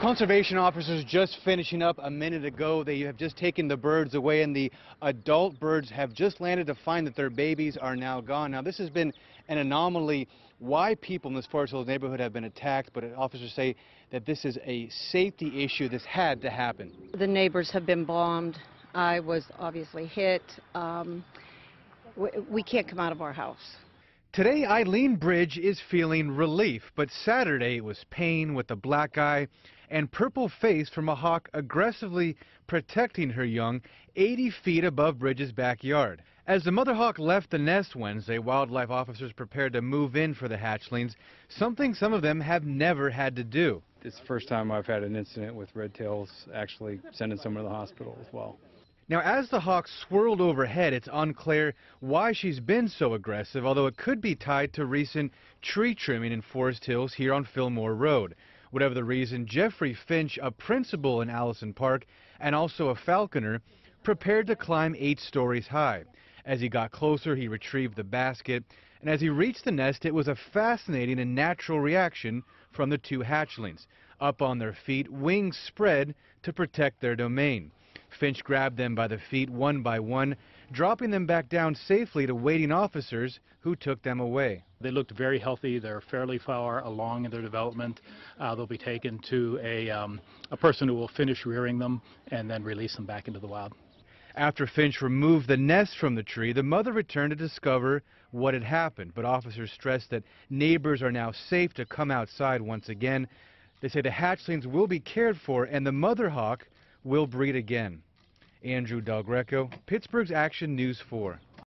Conservation officers just finishing up a minute ago. They have just taken the birds away and the adult birds have just landed to find that their babies are now gone. Now this has been an anomaly why people in this Forest Hills neighborhood have been attacked, but officers say that this is a safety issue. This had to happen. The neighbors have been bombed. I was obviously hit. Um, we, we can't come out of our house. Today, Eileen Bridge is feeling relief, but Saturday it was pain with a black eye and purple face from a hawk aggressively protecting her young 80 feet above Bridge's backyard. As the mother hawk left the nest Wednesday, wildlife officers prepared to move in for the hatchlings, something some of them have never had to do. It's the first time I've had an incident with red tails actually sending someone to the hospital as well. Now, as the hawk swirled overhead, it's unclear why she's been so aggressive, although it could be tied to recent tree trimming in Forest Hills here on Fillmore Road. Whatever the reason, Jeffrey Finch, a principal in Allison Park and also a falconer, prepared to climb eight stories high. As he got closer, he retrieved the basket, and as he reached the nest, it was a fascinating and natural reaction from the two hatchlings. Up on their feet, wings spread to protect their domain. Finch grabbed them by the feet one by one, dropping them back down safely to waiting officers who took them away. They looked very healthy. They're fairly far along in their development. Uh, they'll be taken to a, um, a person who will finish rearing them and then release them back into the wild. After Finch removed the nest from the tree, the mother returned to discover what had happened. But officers stressed that neighbors are now safe to come outside once again. They say the hatchlings will be cared for and the mother hawk will breed again. Andrew Del Greco, Pittsburgh's Action News 4.